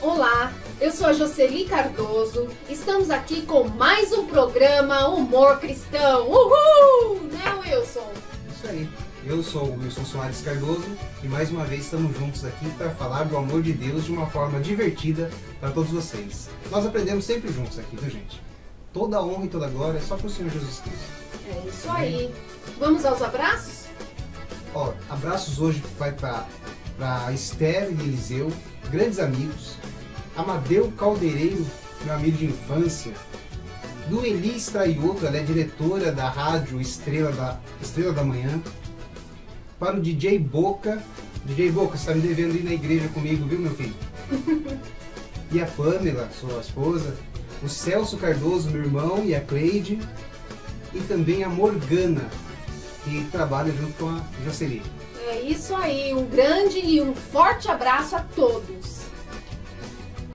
Olá, eu sou a Jocely Cardoso. Estamos aqui com mais um programa Humor Cristão. Uhul! Né, Wilson? Isso aí. Eu sou o Wilson Soares Cardoso e mais uma vez estamos juntos aqui para falar do amor de Deus de uma forma divertida para todos vocês. Nós aprendemos sempre juntos aqui, viu gente? Toda a honra e toda a glória é só para o Senhor Jesus Cristo. É isso aí. Vamos aos abraços? Ó, abraços hoje vai para Esther e Eliseu, grandes amigos. Amadeu Caldeireiro, meu amigo de infância. Do Eli Straioto, ela é diretora da rádio Estrela da, Estrela da Manhã. Para o DJ Boca. DJ Boca, você está me devendo ir na igreja comigo, viu, meu filho? e a Pamela, sua esposa. O Celso Cardoso, meu irmão, e a Cleide. E também a Morgana, que trabalha junto com a Jocely. É isso aí. Um grande e um forte abraço a todos.